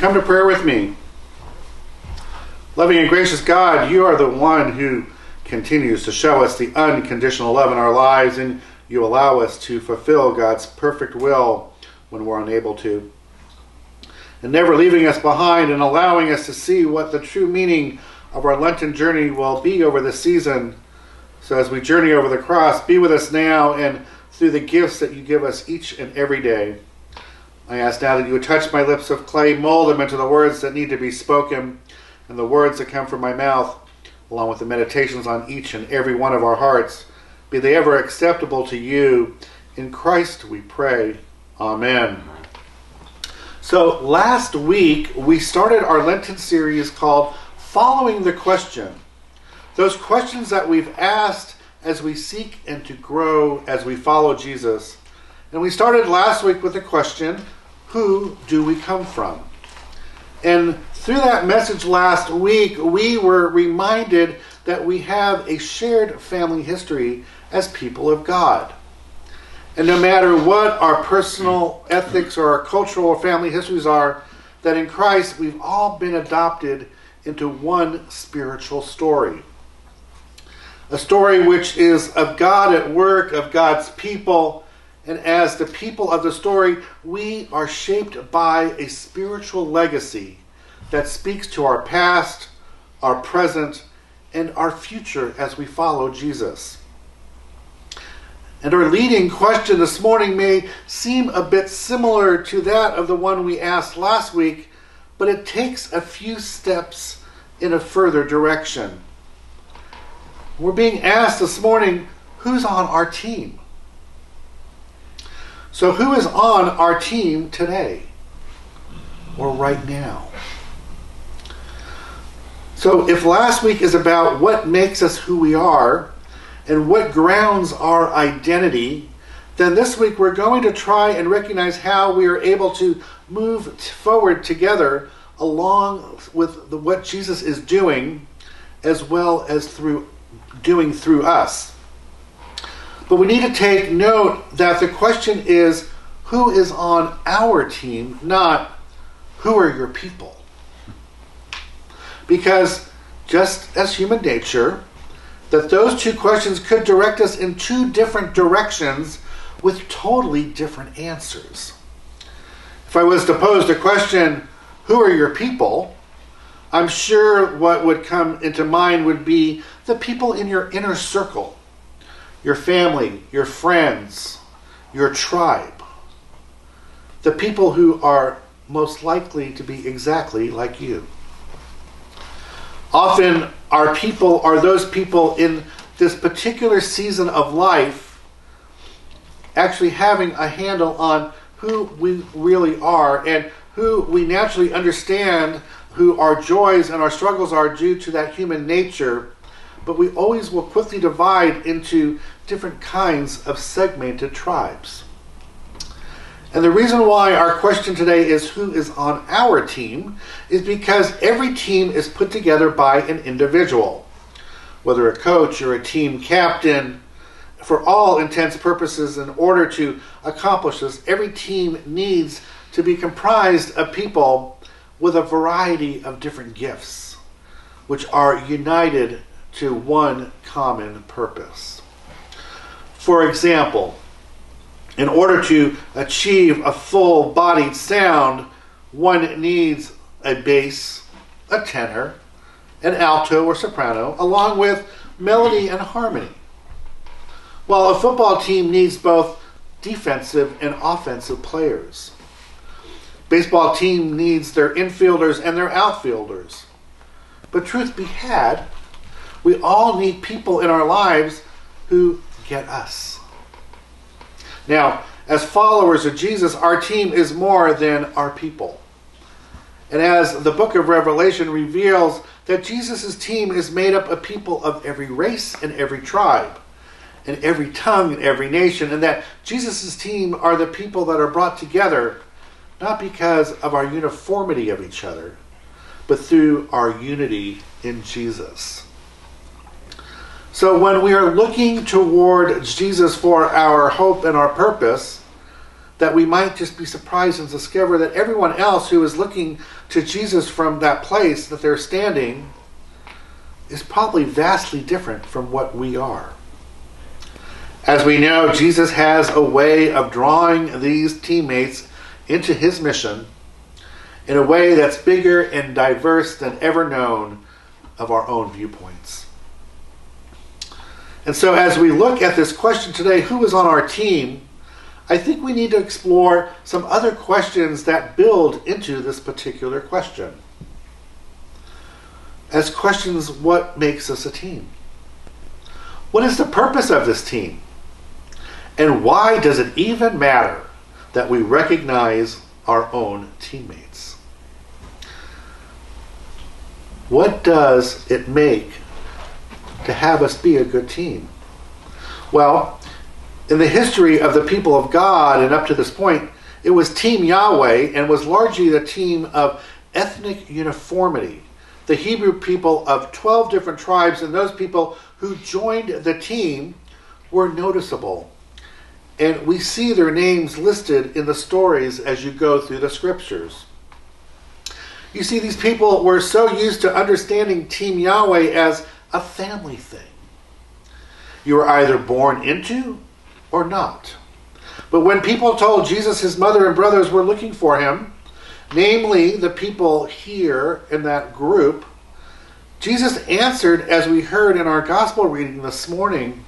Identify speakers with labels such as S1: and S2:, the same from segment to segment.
S1: Come to prayer with me? Loving and gracious God, you are the one who continues to show us the unconditional love in our lives, and you allow us to fulfill God's perfect will when we're unable to. And never leaving us behind and allowing us to see what the true meaning of our Lenten journey will be over the season. So as we journey over the cross, be with us now and through the gifts that you give us each and every day. I ask now that you would touch my lips of clay, mold them into the words that need to be spoken and the words that come from my mouth, along with the meditations on each and every one of our hearts. Be they ever acceptable to you. In Christ we pray. Amen. So last week we started our Lenten series called Following the Question. Those questions that we've asked as we seek and to grow as we follow Jesus. And we started last week with the question Who do we come from? And through that message last week, we were reminded that we have a shared family history as people of God. And no matter what our personal ethics or our cultural or family histories are, that in Christ we've all been adopted into one spiritual story. A story which is of God at work, of God's people, and as the people of the story, we are shaped by a spiritual legacy that speaks to our past, our present, and our future as we follow Jesus. And our leading question this morning may seem a bit similar to that of the one we asked last week, but it takes a few steps in a further direction. We're being asked this morning who's on our team? So, who is on our team today or right now? So, if last week is about what makes us who we are and what grounds our identity, then this week we're going to try and recognize how we are able to move forward together along with the, what Jesus is doing as well as through doing through us. But we need to take note that the question is who is on our team, not who are your people. Because just as human nature, that those two questions could direct us in two different directions with totally different answers. If I was to pose the question, Who are your people? I'm sure what would come into mind would be the people in your inner circle, your family, your friends, your tribe, the people who are most likely to be exactly like you. Often, our people are those people in this particular season of life actually having a handle on who we really are and who we naturally understand who our joys and our struggles are due to that human nature, but we always will quickly divide into different kinds of segmented tribes. And the reason why our question today is who is on our team is because every team is put together by an individual, whether a coach or a team captain. For all intents and purposes, in order to accomplish this, every team needs to be comprised of people with a variety of different gifts, which are united to one common purpose. For example, in order to achieve a full bodied sound, one needs a bass, a tenor, an alto or soprano, along with melody and harmony. While a football team needs both defensive and offensive players. Baseball team needs their infielders and their outfielders. But truth be had, we all need people in our lives who get us. Now, as followers of Jesus, our team is more than our people. And as the book of Revelation reveals, that Jesus' team is made up of people of every race and every tribe, and every tongue and every nation, and that Jesus' team are the people that are brought together not because of our uniformity of each other, but through our unity in Jesus. So when we are looking toward Jesus for our hope and our purpose, that we might just be surprised and discover that everyone else who is looking to Jesus from that place that they're standing is probably vastly different from what we are. As we know, Jesus has a way of drawing these teammates into his mission in a way that's bigger and diverse than ever known of our own viewpoints. And so, as we look at this question today, who is on our team? I think we need to explore some other questions that build into this particular question. As questions, what makes us a team? What is the purpose of this team? And why does it even matter that we recognize our own teammates? What does it make to have us be a good team? Well, in the history of the people of God and up to this point, it was Team Yahweh and was largely the team of ethnic uniformity. The Hebrew people of 12 different tribes and those people who joined the team were noticeable. And we see their names listed in the stories as you go through the scriptures. You see, these people were so used to understanding Team Yahweh as a family thing. You were either born into or not. But when people told Jesus his mother and brothers were looking for him, namely the people here in that group, Jesus answered, as we heard in our gospel reading this morning,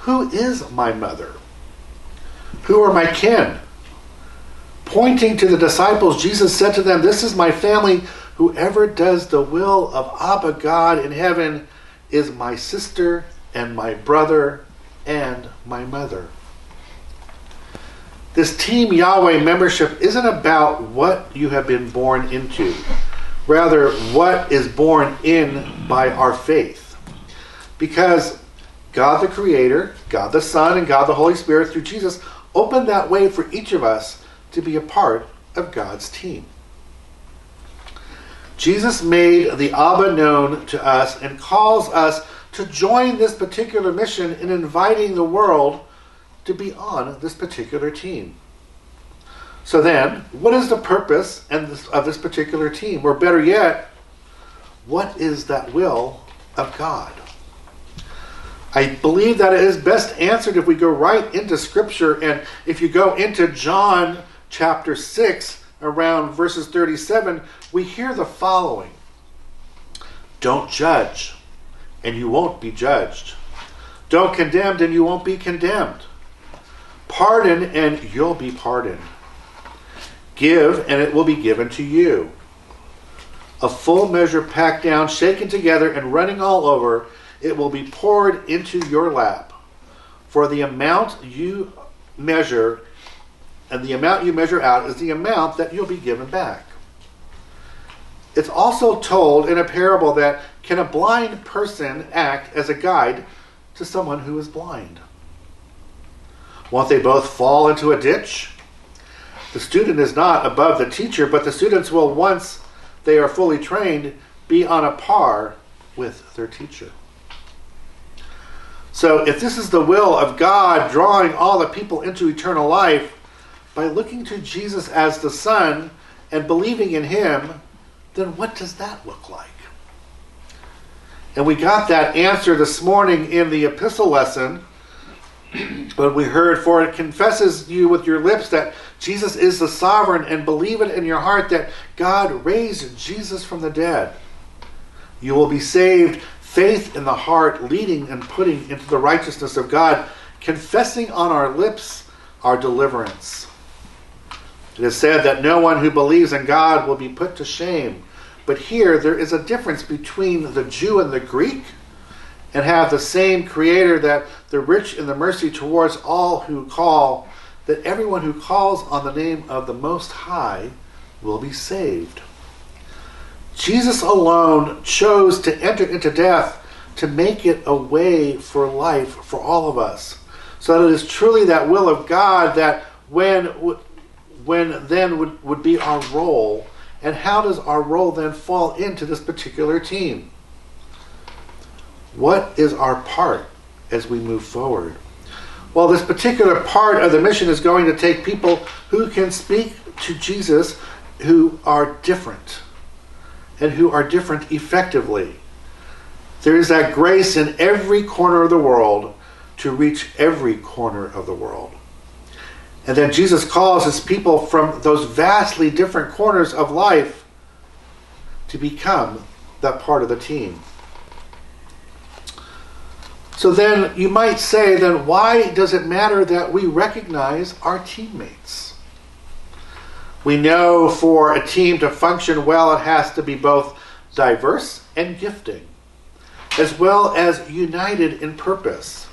S1: Who is my mother? Who are my kin? Pointing to the disciples, Jesus said to them, This is my family. Whoever does the will of Abba God in heaven is my sister and my brother and my mother. This Team Yahweh membership isn't about what you have been born into, rather, what is born in by our faith. Because God the Creator, God the Son, and God the Holy Spirit through Jesus opened that way for each of us to be a part of God's team. Jesus made the Abba known to us and calls us to join this particular mission in inviting the world to be on this particular team. So then, what is the purpose of this particular team? Or better yet, what is that will of God? I believe that it is best answered if we go right into Scripture and if you go into John chapter 6, around verses 37, we hear the following Don't judge, and you won't be judged. Don't condemn, and you won't be condemned. Pardon, and you'll be pardoned. Give, and it will be given to you. A full measure packed down, shaken together, and running all over, it will be poured into your lap. For the amount you measure, and the amount you measure out is the amount that you'll be given back. It's also told in a parable that can a blind person act as a guide to someone who is blind? Won't they both fall into a ditch? The student is not above the teacher, but the students will, once they are fully trained, be on a par with their teacher. So, if this is the will of God drawing all the people into eternal life, by looking to Jesus as the Son and believing in Him, then what does that look like? And we got that answer this morning in the epistle lesson when we heard, For it confesses you with your lips that Jesus is the sovereign, and believe it in your heart that God raised Jesus from the dead. You will be saved. Faith in the heart, leading and putting into the righteousness of God, confessing on our lips our deliverance. It is said that no one who believes in God will be put to shame. But here there is a difference between the Jew and the Greek, and have the same Creator that the rich in the mercy towards all who call, that everyone who calls on the name of the Most High will be saved. Jesus alone chose to enter into death to make it a way for life for all of us. So that it is truly that will of God that when when then would, would be our role, and how does our role then fall into this particular team? What is our part as we move forward? Well, this particular part of the mission is going to take people who can speak to Jesus who are different and who are different effectively. There is that grace in every corner of the world to reach every corner of the world. And then Jesus calls his people from those vastly different corners of life to become that part of the team. So then you might say, then why does it matter that we recognize our teammates? We know for a team to function well, it has to be both diverse and gifting, as well as united in purpose.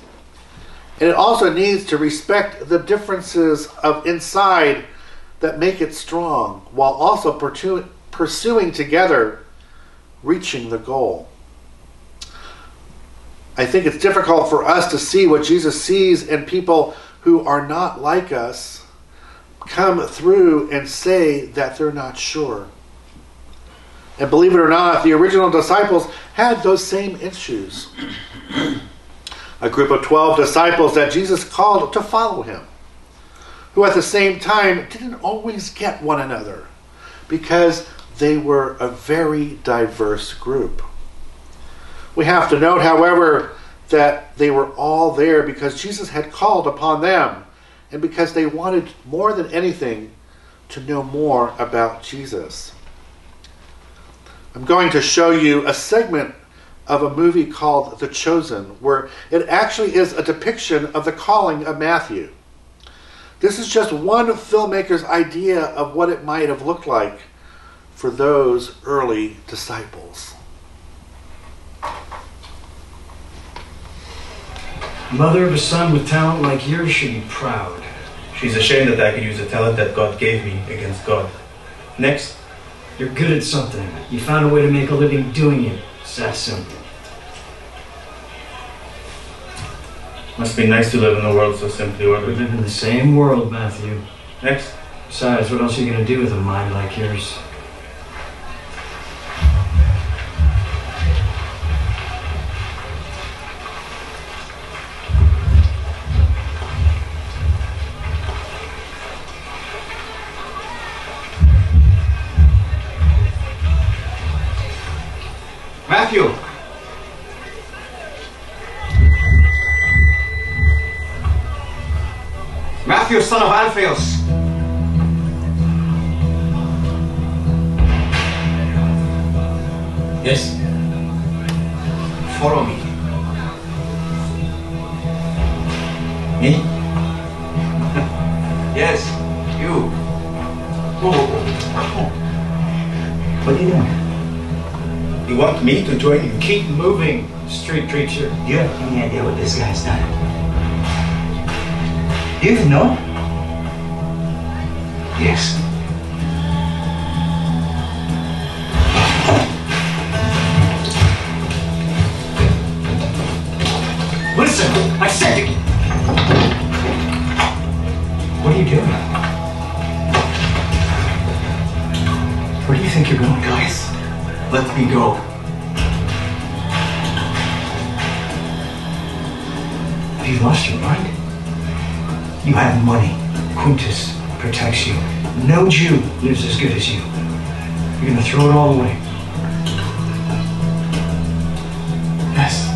S1: And it also needs to respect the differences of inside that make it strong, while also pursuing together, reaching the goal. I think it's difficult for us to see what Jesus sees in people who are not like us come through and say that they're not sure. And believe it or not, the original disciples had those same issues. A group of 12 disciples that Jesus called to follow him, who at the same time didn't always get one another because they were a very diverse group. We have to note, however, that they were all there because Jesus had called upon them and because they wanted more than anything to know more about Jesus. I'm going to show you a segment of a movie called The Chosen, where it actually is a depiction of the calling of Matthew. This is just one filmmaker's idea of what it might have looked like for those early disciples.
S2: Mother of a son with talent like yours should be proud.
S3: She's ashamed that I could use the talent that God gave me against God. Next.
S2: You're good at something. You found a way to make a living doing it. It's that simple.
S3: Must be nice to live in a world so simply ordered.
S2: We live in the same world, Matthew.
S3: Next.
S2: Besides, what else are you going to do with a mind like yours?
S4: Alphaeus.
S5: Yes?
S4: Follow me.
S5: Me?
S4: Yes, you.
S5: What are you doing?
S3: You want me to join you?
S2: Keep moving, street preacher.
S5: Do you have any idea what this guy's done? Do you know?
S4: Yes.
S2: Listen, I said to
S5: What are you doing? Where do you think you're going,
S4: Guys, let me go.
S5: Have you lost your mind? You have money. Quintus protects you. No Jew lives as good as you. You're gonna throw it all away. Yes.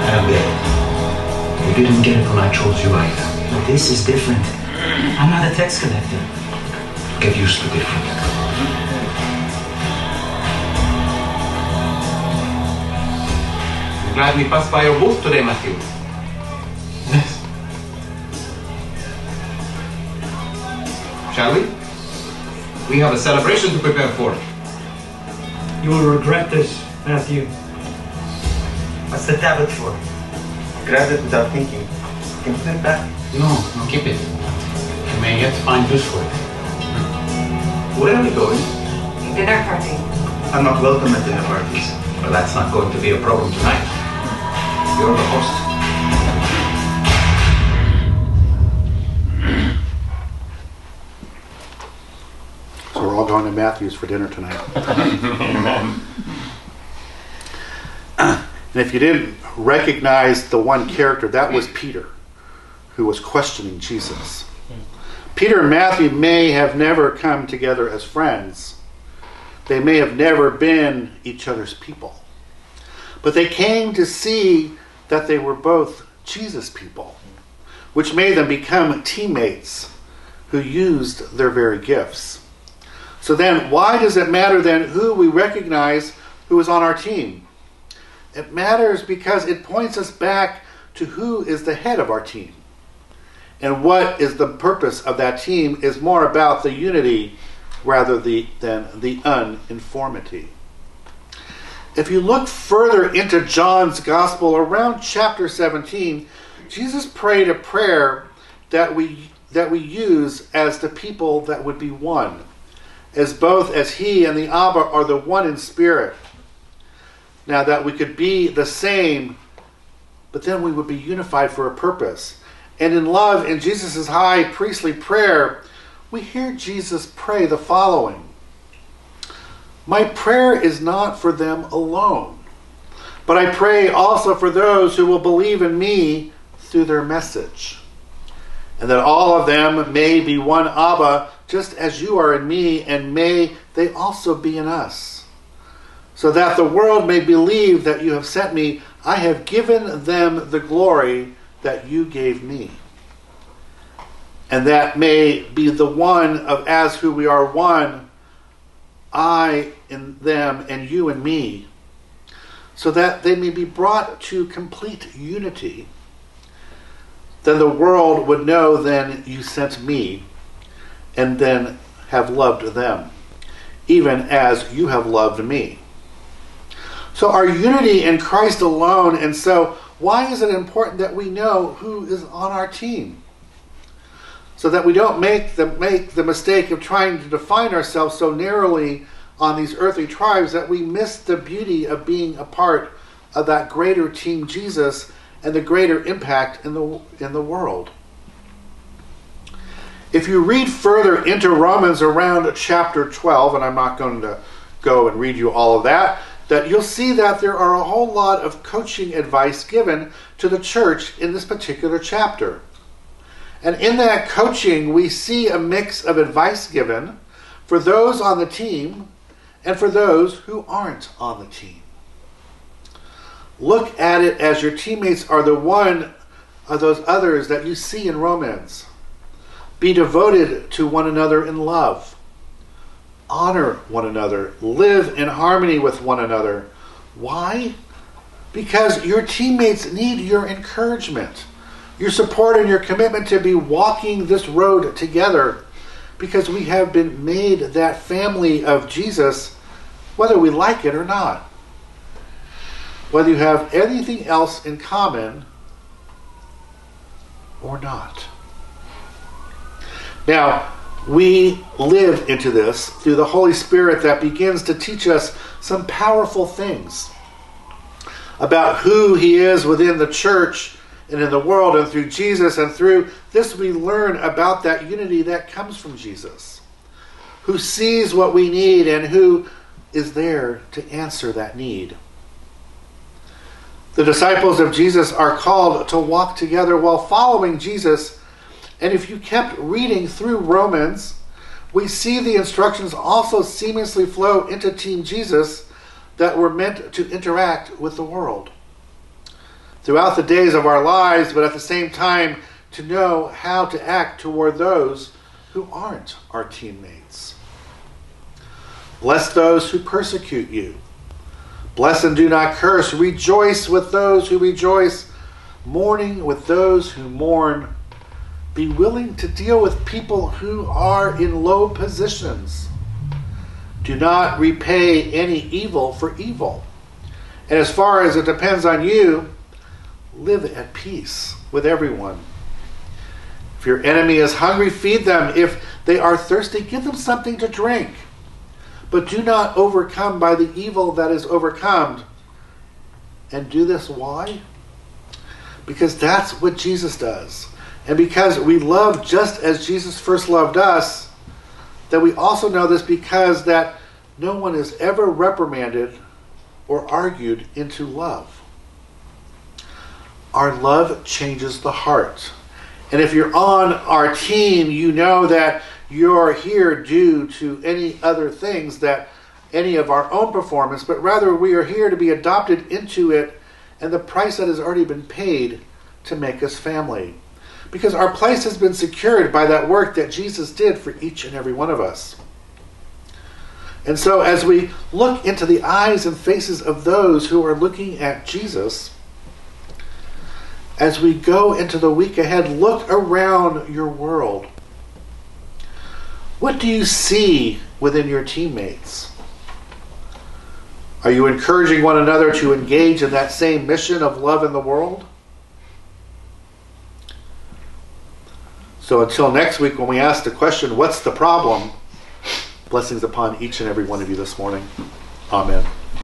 S4: I am dead. You didn't get it when I chose you either.
S5: But this is different. I'm not a tax collector.
S4: Get used to different. I'm glad we passed by your booth today, Matthew.
S5: Yes.
S4: Shall we? We have a celebration to prepare for.
S2: You will regret this, Matthew.
S5: What's the tablet for?
S3: Grab it without thinking.
S5: Can you put it back?
S6: No, no, keep it. You may yet find use for it.
S3: Where are we going?
S7: Dinner party.
S3: I'm not welcome at dinner parties. But that's not going to be a problem tonight. You're the host.
S1: going to Matthew's for dinner tonight. and if you didn't recognize the one character, that was Peter, who was questioning Jesus. Peter and Matthew may have never come together as friends. They may have never been each other's people. But they came to see that they were both Jesus people, which made them become teammates who used their very gifts. So then, why does it matter then who we recognize who is on our team? It matters because it points us back to who is the head of our team. And what is the purpose of that team is more about the unity rather the, than the uniformity. If you look further into John's gospel, around chapter 17, Jesus prayed a prayer that we that we use as the people that would be one, as both as he and the Abba are the one in spirit. Now that we could be the same, but then we would be unified for a purpose. And in love, in Jesus' high priestly prayer, we hear Jesus pray the following My prayer is not for them alone, but I pray also for those who will believe in me through their message, and that all of them may be one Abba, just as you are in me, and may they also be in us. So that the world may believe that you have sent me, I have given them the glory that you gave me. And that may be the one of as who we are one, I in them and you and me, so that they may be brought to complete unity. Then the world would know then you sent me, and then have loved them, even as you have loved me. So our unity in Christ alone, and so why is it important that we know who is on our team? So that we don't make the, make the mistake of trying to define ourselves so narrowly on these earthly tribes that we miss the beauty of being a part of that greater team Jesus and the greater impact in the, in the world. If you read further into Romans around chapter 12, and I'm not going to go and read you all of that, that you'll see that there are a whole lot of coaching advice given to the church in this particular chapter. And in that coaching, we see a mix of advice given for those on the team and for those who aren't on the team. Look at it as your teammates are the one of those others that you see in Romans. Be devoted to one another in love. Honor one another. Live in harmony with one another. Why? Because your teammates need your encouragement, your support, and your commitment to be walking this road together. Because we have been made that family of Jesus, whether we like it or not. Whether you have anything else in common or not. Now, we live into this through the Holy Spirit that begins to teach us some powerful things about who He is within the church and in the world, and through Jesus. And through this, we learn about that unity that comes from Jesus, who sees what we need and who is there to answer that need. The disciples of Jesus are called to walk together while following Jesus and if you kept reading through Romans, we see the instructions also seamlessly flow into Team Jesus that were meant to interact with the world throughout the days of our lives, but at the same time to know how to act toward those who aren't our teammates. Bless those who persecute you. Bless and do not curse. Rejoice with those who rejoice. Mourning with those who mourn be willing to deal with people who are in low positions. Do not repay any evil for evil. And as far as it depends on you, live at peace with everyone. If your enemy is hungry, feed them. If they are thirsty, give them something to drink. But do not overcome by the evil that is overcome. And do this why? Because that's what Jesus does. And because we love just as Jesus first loved us, that we also know this because that no one is ever reprimanded or argued into love. Our love changes the heart. And if you're on our team, you know that you're here due to any other things that any of our own performance, but rather we are here to be adopted into it and the price that has already been paid to make us family. Because our place has been secured by that work that Jesus did for each and every one of us. And so, as we look into the eyes and faces of those who are looking at Jesus, as we go into the week ahead, look around your world. What do you see within your teammates? Are you encouraging one another to engage in that same mission of love in the world? So until next week, when we ask the question, What's the problem? Blessings upon each and every one of you this morning. Amen.